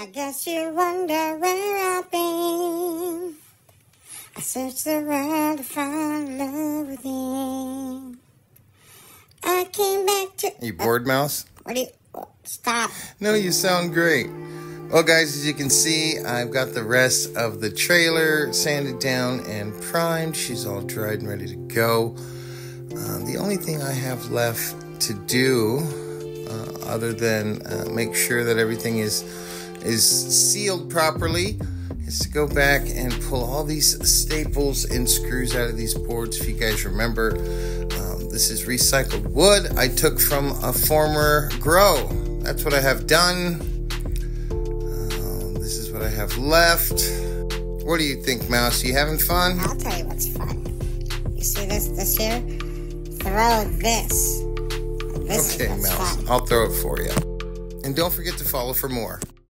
I guess you wonder where I've been. I searched the world to find love within. I came back to. You bored, Mouse? What do you. Stop. No, you sound great. Well, guys, as you can see, I've got the rest of the trailer sanded down and primed. She's all dried and ready to go. Uh, the only thing I have left to do, uh, other than uh, make sure that everything is is sealed properly, is to go back and pull all these staples and screws out of these boards. If you guys remember, um, this is recycled wood I took from a former grow. That's what I have done. Um, this is what I have left. What do you think, Mouse? You having fun? I'll tell you what's fun. You see this this here? Throw this. This Okay, Mouse. fun. I'll throw it for you. And don't forget to follow for more.